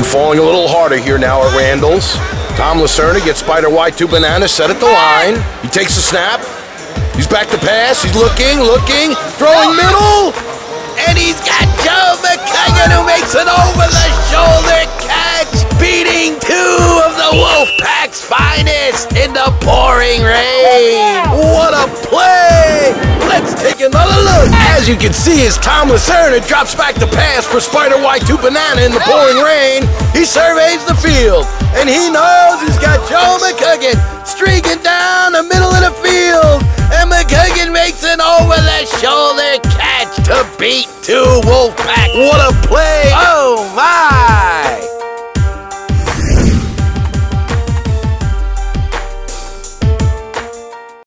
falling a little harder here now at Randall's. Tom Lacerna gets Spider Y2 Banana set at the line. He takes the snap. He's back to pass. He's looking, looking, throwing middle. And he's got Joe McKagan who makes an over the shoulder catch, beating two of the Wolfpack's finest in the pouring rain. What a play! Let's take another look as you can see, as Tom Lacerda drops back the pass for Spider Y2 Banana in the pouring rain, he surveys the field, and he knows he's got Joe McCuggin streaking down the middle of the field, and McCuggin makes an over-the-shoulder catch to beat two Wolfpack. What a play!